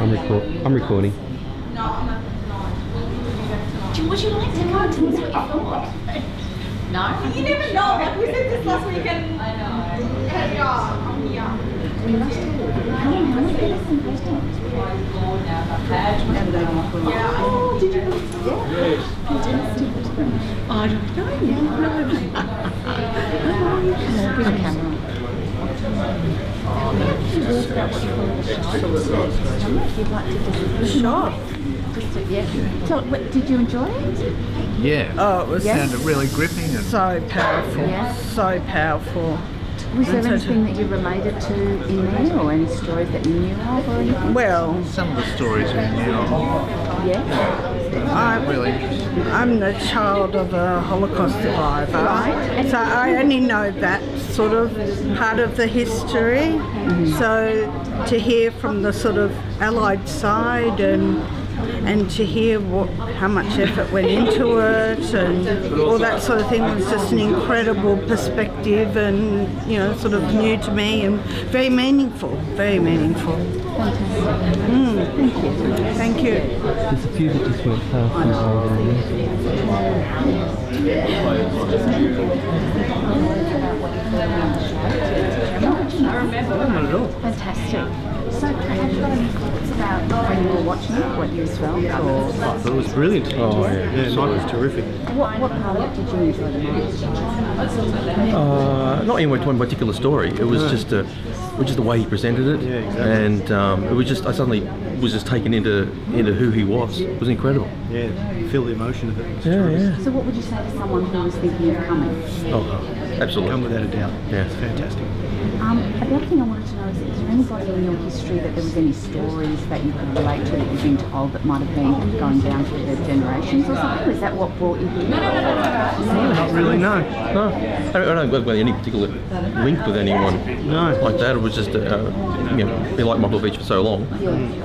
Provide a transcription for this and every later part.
I'm, record- I'm recording. Would you like to come and tell us what you thought? No? You never know. Like we said this last weekend. I know. Yeah, I'm here. We must have. Come on, come on, get us some questions. Oh, did you? I don't know. Bring a camera. Sure. Yeah. So, what, did you enjoy it? Yeah. Oh, it was Sounded really gripping and so powerful. Yeah. So powerful. Was there It's such a- anything that you related to in there, or any stories that you knew of, or anything? Well, some of the stories we knew. Of. Yeah. I, Really I'm the child of a Holocaust survivor. So I only know that sort of part of the history. So to hear from the sort of Allied side and and to hear what, how much effort went into it and all that sort of thing was just an incredible perspective and you know sort of new to me and very meaningful, very meaningful. Mm. Thank you. Thank you. There's a few that just went past me over there. Fantastic. So, have you got any thoughts about when you were watching it, what you felt, or It was brilliant. Oh, yeah. Yeah, Mike was terrific. what, what part of it did you enjoy the most? Uh, not in one particular story. It was just a, it was just the way he presented it, Yeah, exactly. and um, it was just I suddenly was just taken into into who he was. It was incredible. Yeah, feel the emotion of it. It's Yeah, terrific. yeah. So, what would you say to someone who was thinking of coming? Oh, absolutely. Come without a doubt. Yeah. It's fantastic. Um, the other thing I wanted to know is, is there anybody in your history that there was any stories that you could relate to that you've been told that might have been going down through the generations or something? Is that what brought you here? No, Not really. No, no. I don't, I don't have any particular link with anyone No. like that. It was just, uh, you know, been like Michael Veitch for so long,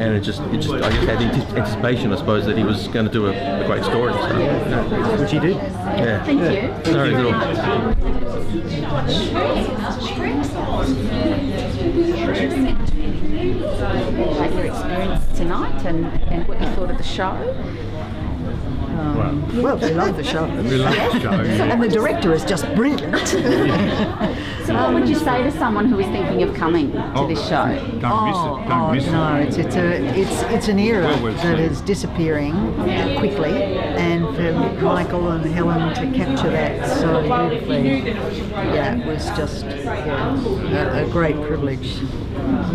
and it just, it just, I just had anti- anticipation, I suppose, that he was going to do a, a great story. So, yeah. Which he did. yeah. Thank you. No, little. About your experience tonight and, and what you thought of the show. Well, we love the show. we love the show. yeah. And the director is just brilliant. So, what would you say to someone who is thinking of coming to oh, this show? Don't miss oh, it. Don't oh, miss it. no, it's it's a it's it's an era Well, we'll that see. is disappearing quickly, and for Michael and Helen to capture that so beautifully, yeah, it was just yeah, a, a great privilege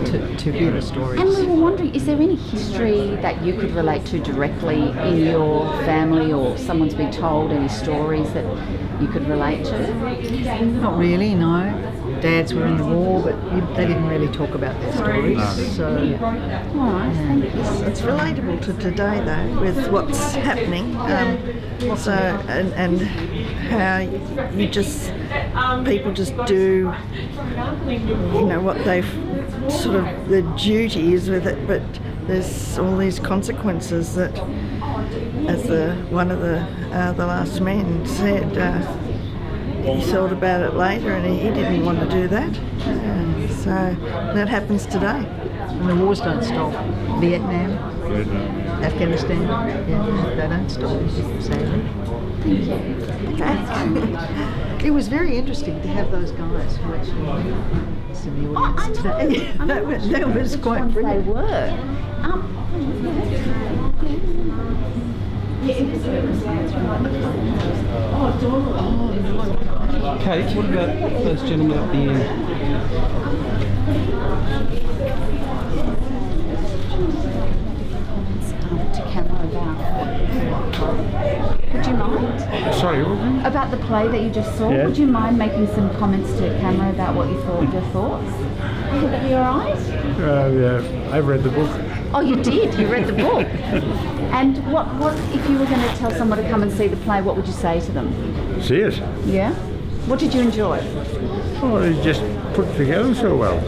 to, to hear the stories. And we were wondering, is there any history that you could relate to directly in your family or someone's been told any stories that you could relate to? Not really, no. Dads were in the war, but they didn't really talk about their stories. So All right, thank you. It's relatable to today though, with what's happening. Um, so and and how you just people just do, you know, what they've sort of the duty is with it, but there's all these consequences that, as the one of the uh, the last men said. Uh, he thought about it later and he, he didn't want to do that. Uh, so that happens today. and the wars don't stop. Vietnam, Afghanistan, yeah, they don't stop. Sadly. It was very interesting to have those guys who actually was in the Oh, I audience know. today. I know that was, that was quite ones brilliant. They were. Um, Kate, what about those gentlemen at the end? um, to camera about. Would you mind? Sorry, what was About the play that you just saw, Yeah. would you mind making some comments to camera about what you thought, your thoughts? Would that be all right? it? Uh, yeah, I've read the book. Oh, you did. You read the book. And what, what if you were going to tell someone to come and see the play? What would you say to them? See it? Yeah. What did you enjoy? Oh, they just put together so well.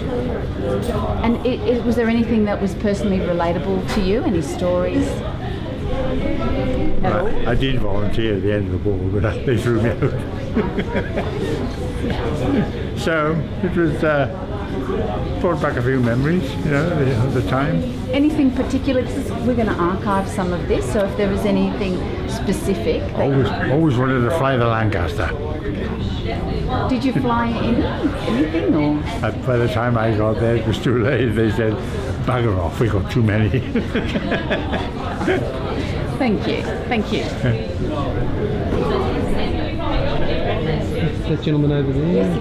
And it, it, was there anything that was personally relatable to you? Any stories? I, I did volunteer at the end of the war, but they threw me out. so it was uh, brought back a few memories, you know, the- of the time. Anything particular? We're going to archive some of this, so if there is anything specific, Always, always wanted to fly the Lancaster. did you fly any anything or? Uh, by the time I got there, it was too late. They said, bugger off, we got too many. Thank you, thank you. That gentleman over there.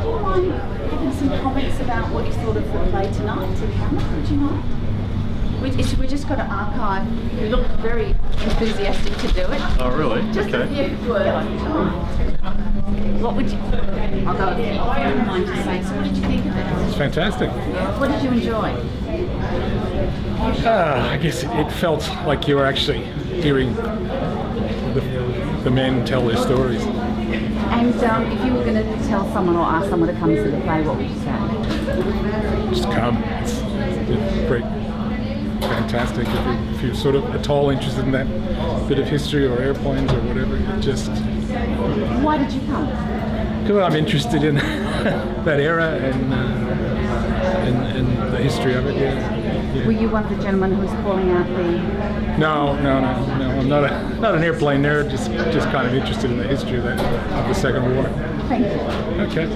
Do you mind having some comments about what you thought of the play tonight to camera? Would you mind? We, we just got to archive. You look very enthusiastic to do it. Oh, really? Just a few words. What would you? I'll go. If you don't mind just saying. So, what did you think of it? It's fantastic. What did you enjoy? Uh, I guess it, it felt like you were actually hearing the, the men tell their stories. And um, if you were going to tell someone or ask someone to come see the play, what would you say? Just come. It's, it's great. Fantastic. If, you, if you're sort of at all interested in that bit of history or airplanes or whatever, it just Why did you come? because I'm interested in that era and, uh, and and the history of it. Yeah. Yeah. Were you one of the gentlemen who was calling out the? No, no, no, no. I'm not a not an airplane nerd. Just just kind of interested in the history of that of the Second War. Thank you. Okay.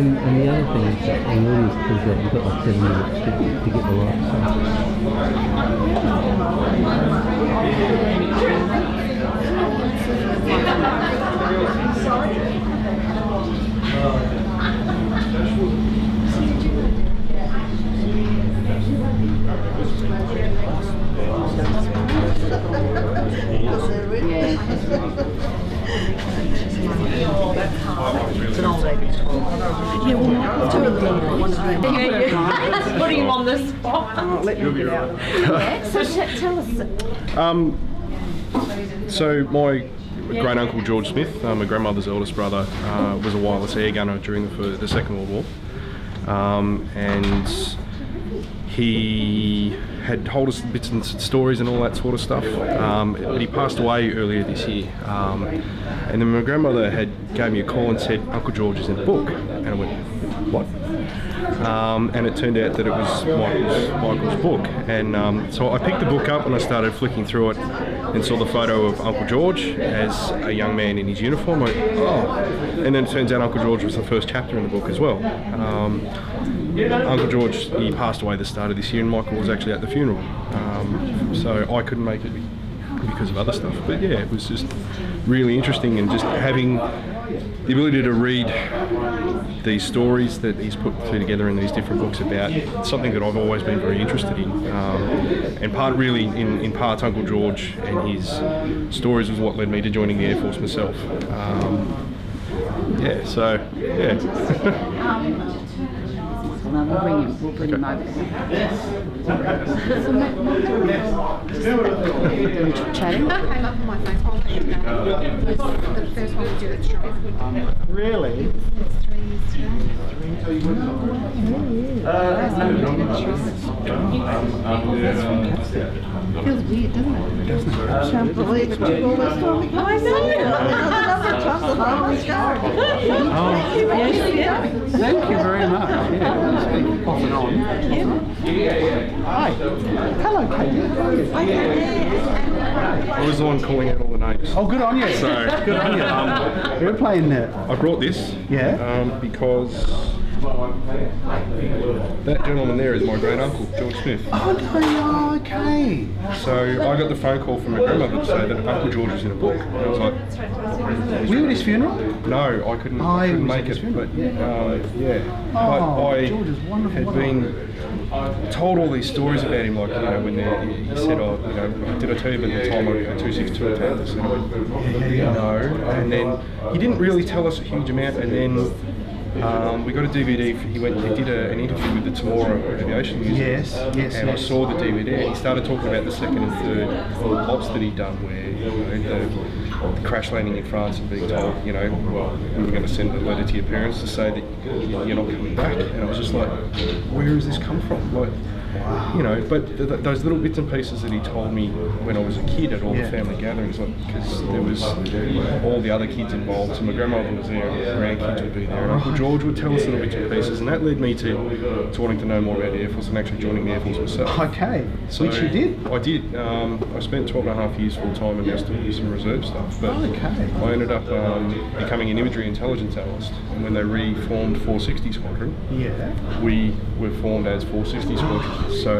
And, and the other thing is that an audience pulls out, you've got like seven minutes to, to get the lights on. It's an old 80s Yeah, well, two of them. One of them. Putting him on the spot. Let me get out. Yeah. So tell us. Um, so my great uncle George Smith, uh, my grandmother's eldest brother, uh, was a wireless air gunner during the, the Second World War, um, and he had told us bits and stories and all that sort of stuff. Um, but he passed away earlier this year, um, and then my grandmother had gave me a call and said Uncle George is in a book, and I went, what? Um, and it turned out that it was Michael's, Michael's book. And um, so I picked the book up and I started flicking through it and saw the photo of Uncle George as a young man in his uniform. Oh. And then it turns out Uncle George was the first chapter in the book as well. Um, Uncle George, he passed away the start of this year and Michael was actually at the funeral. Um, so I couldn't make it because of other stuff. But yeah, it was just really interesting and just having the ability to read these stories that he's put together in these different books about something that I've always been very interested in. Um, and part really, in, in part, Uncle George and his stories was what led me to joining the Air Force myself. Um, yeah, so yeah. No, we'll bring him. We'll bring him over. So, Matt, Matt, chatting. That came my phone. I'll take it down. It was the first one we did at Strasbourg. Really? Feels weird, doesn't it? Can't it took all this time. I know. The number of times the phone was going. Thank you very much. Yeah, speak off and on. Hi. Hello, Kate. I was the one calling out all the names. Oh, good on you. So, Good on you. um, You're playing there. I brought this Yeah? um, because that gentleman there is my great uncle, George Smith. Oh, no, okay. So I got the phone call from my grandmother to say that Uncle George was in a book. And I was like, Were you at his funeral? no, I couldn't, I couldn't make it. But funeral. uh, yeah, Oh, but I George is wonderful. had been told all these stories about him, like you know when they, he said, "Oh, you know, did I tell you about the time I got two six two attacks?" And I went, "No," and then he didn't really tell us a huge amount, and then. Um, we got a DVD. For, he went. He did a, an interview with the Temora Aviation Museum. Yes, yes, And I saw the DVD. And he started talking about the second and third plots that he'd done, where you know, the, the crash landing in France and being told, you know, well, we were going to send a letter to your parents to say that you- you're not coming back. And I was just like, where has this come from? Like, You know, but th- th- those little bits and pieces that he told me when I was a kid at all Yeah. the family gatherings, like because there was all the other kids involved. So my grandmother was there, my grandkids would be there, and Uncle George would tell us little bits and pieces, and that led me to, to wanting to know more about the Air Force and actually joining the Air Force myself. Okay, which you did. I did. Um, I spent 12 and a half years full time and now still do some reserve stuff. But Okay. I ended up um, becoming an imagery intelligence analyst. And when they reformed 460 Squadron, Yeah. we were formed as 460 Squadron. So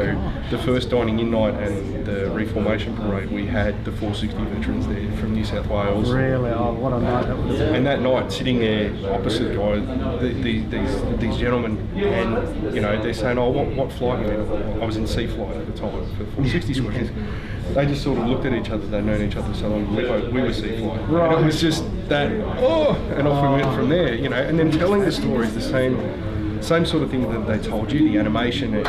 the first dining in night and the reformation parade, we had the 460 veterans there from New South Wales. Really? Oh, what a night that was. And that night, sitting there opposite guy, the, the, these these gentlemen, and you know, they're saying, "Oh, what, what flight?" are you in?" I was in C flight at the time for 460 squadrons. They just sort of looked at each other. They'd known each other so long. We, were- we were C flight, and it was just that. Oh, and off we went from oh. there. You know, and then telling the stories, the same same sort of thing that they told you, the animation, and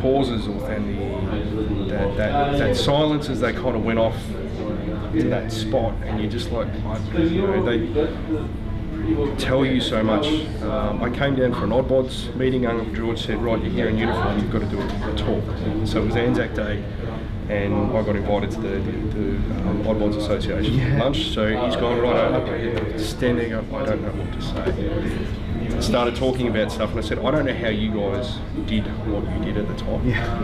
pauses, and the that, that, that silence as they kind of went off to that spot, and you're just like, I- you know, they tell you so much. Um, I came down for an Oddbods meeting. Uncle George said, "Right, you're here in uniform. You've got to do a, a talk." So it was Anzac Day, and I got invited to the, the, the um, Oddbods Association Yeah. lunch. So he's gone right over, standing up. I don't know what to say. Started talking about stuff, and I said, "I don't know how you guys did what you did at the time." Yeah.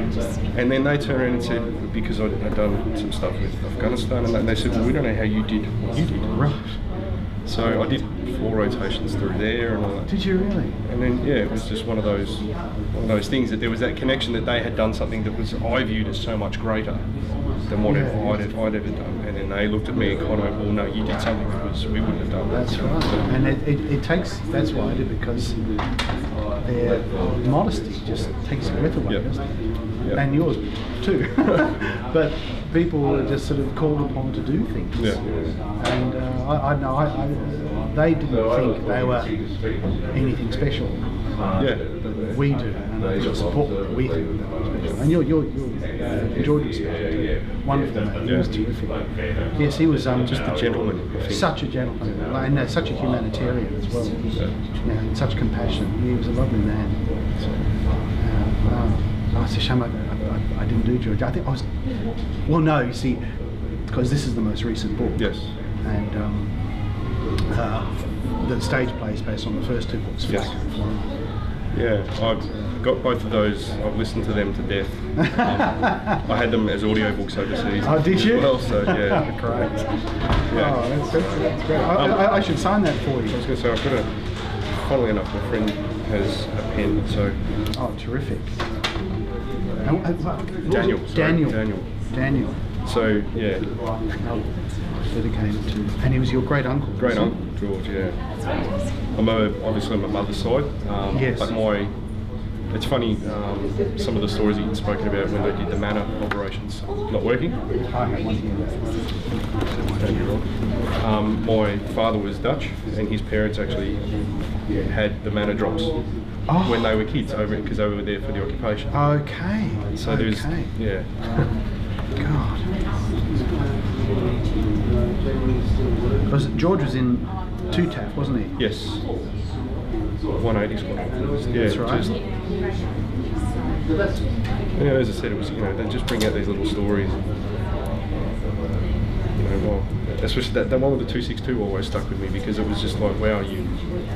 And then they turned around and said, because I'd, I'd done some stuff with Afghanistan, and they- they said, well, we don't know how you did what you did. Right. So I did four rotations through there and all that. Did you really? And then yeah, it was just one of those one of those things that there was that connection that they had done something that was I viewed as so much greater than whatever Yeah. I'd, I'd ever done. And then they looked at me and kind of, well, no, you did something that was we wouldn't have done. that. That's right. And it, it, it takes, that's why I did because their modesty just takes your breath away, Yep. And yours too. but people are just sort of called upon to do things. Yeah. And uh, I, I know I, I, they didn't think they were anything special. Yeah. But we do, and they just support what we think special. And you're uh, Jordan special. Wonderful man. He was terrific. Yes, he was um, Just a gentleman, Such a gentleman, and uh, such a humanitarian as well. Yeah. Yeah, and such compassion. He was a lovely man. So, uh, um, oh, it's a shame I, I, I didn't do George. I think I was. Well, no, you see, because this is the most recent book. Yes. And um, uh, the stage play is based on the first two books. Yes. Flight and Flying. Yeah, I've got both of those. I've listened to them to death. Um, I had them as audiobooks overseas. Oh, did you? Well, so yeah. great. Yeah. Oh, that's, that's, that's great. I, Um, I, I should sign that for you. I was going to say, I've got a, funnily enough, my friend has a pen, so Oh, terrific. Daniel, sorry, Daniel. Daniel. Daniel. So yeah, Dedicated to, and he was your great uncle. great uncle George. Yeah, I'm a, obviously on my mother's side. Um, Yes. But my, it's funny um, some of the stories that you'd spoken about when they did the Manna operations not working. he? I have one here. Um, my father was Dutch, and his parents actually had the Manna drops Oh. when they were kids over because they were there for the occupation. Okay. So there's okay. yeah. God. Was George was in two TAF, wasn't he? Yes. 180 squad. Yeah, That's right. Just, yeah, as I said, it was you know they just bring out these little stories. You know, well, especially that, that one with the 262 always stuck with me because it was just like, wow, you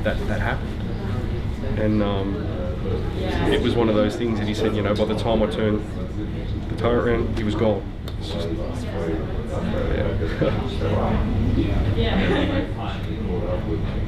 that that happened, and um, it was one of those things. And he said, you know, by the time I turned the turret around, he was gone. It's just, yeah.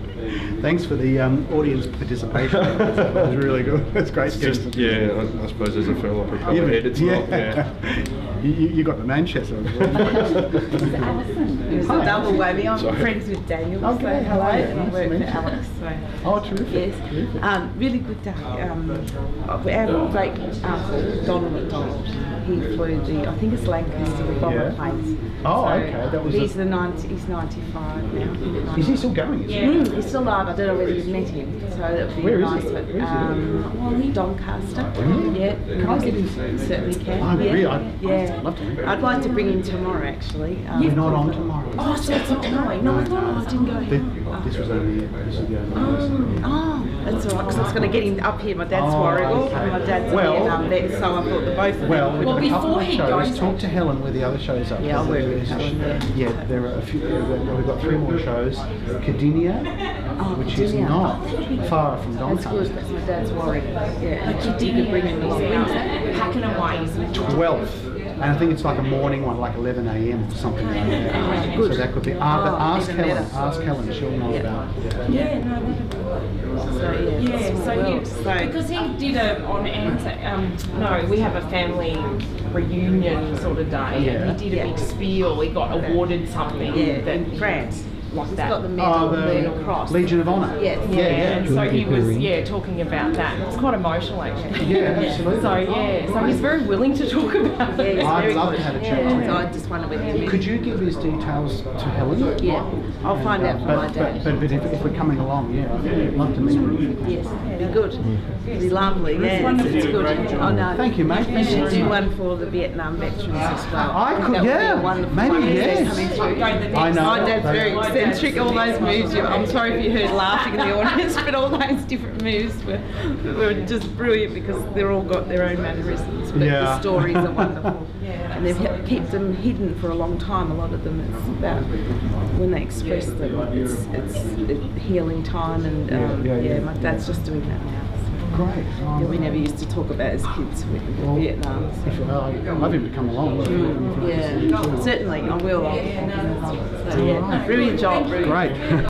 Thanks for the um, audience participation. that was really good. That's great. It's just yeah, I, I suppose there's a fella up above Yeah, head. It's yeah. not yeah. You, you, you got the Manchester as well. It was a double whammy. I'm friends with Daniel. Okay, so hello, hi, and I work to for meet you. Alex. So. oh, terrific. Yes, terrific. um, really good day. Um, our great uncle Donald McDonald, he flew the, I think it's Lancaster, the bomber Yeah. planes. Oh, So okay, that was He's a- the 90, he's 95 now. I Is he still going? Is he? Mm, he's still alive. I don't know whether you've met him, so that would be Where is nice. he? But, Where is he? um, Doncaster. Yeah. Can I get his- You Certainly can. Oh, yeah. really? I'd- yeah. I'd love to meet him. I'd like to bring him tomorrow, actually. Um, We're not on tomorrow. Oh, so it's not tomorrow. No, I thought I didn't go This, ahead. this was only this was the only Oh, that's all right, because I was going to get him up here. My dad's Oh, Warragul, okay. my dad's Well- a Vietnam vet, so I thought the both of Well, them we've would got a couple of he shows. goes. Talk to Helen where the other shows are. Yeah, I'll work with Helen, yeah. Yeah, there are a few. We've got three more shows. Cardinia, which is not Oh, that'd be good. far from That's good, that's my dad's Warragul. Yeah, and you could bring him along. When's that? Packing away, isn't? Twelfth. And I think it's like a morning one, like 11 a.m. or something like that. Good. So that could be. Ah, but Oh, ask even Helen. better. Ask Helen. She'll know about. it. Yeah, no, So, yeah, yeah. So, world. he, So- because he did a on Anzac. Um, no, we have a family reunion sort of day, Yeah. and he did a big spiel. He got awarded something. Yeah, that in he- France. Like He's that. got the medal, Oh, medal the cross. Legion of Honor. Yes. Yeah, Yeah, and so he was yeah talking about that. It's quite emotional actually. Yeah, absolutely. So yeah, so he's very willing to talk about Yeah, it. he's I'd very love good. to have a chat Yeah, with him. so I just wonder whether you Could you give his details to Helen? Yeah, I'll find out from my dad. but, but, but if, if we're coming along, yeah, I'd love to meet him. Yes, it'd be good. It'd Be lovely. Yeah, it's, it's good. Oh no. Thank you, mate. You should do one for the Vietnam veterans as well. I could- that would be yeah, wonderful maybe, one. yes. I know. My dad's They- very eccentric. All those moves. You, I'm sorry if you heard laughing in the audience, but all those different moves were, were just brilliant because they're all got their own mannerisms. But Yeah. the stories are wonderful, and they've he- kept them hidden for a long time. A lot of them. It's about when they express them. It's it's, it's healing time, and um, Yeah, yeah, yeah, yeah. my dad's just doing that now. Great. Yeah, we never used to talk about as kids with Well, Vietnam. so. Uh, I'd love him to come along. Yeah, certainly, I will. I'll- So, yeah, brilliant job. Brilliant. Great.